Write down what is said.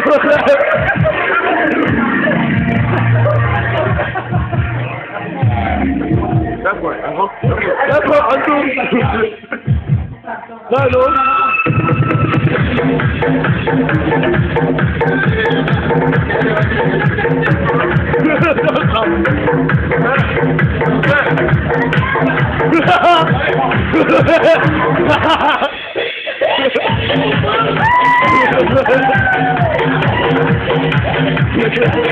That's what, uh-huh. That's what I'm doing. No, no. Ha ha ha! Hey,